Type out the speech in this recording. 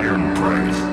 iron brave.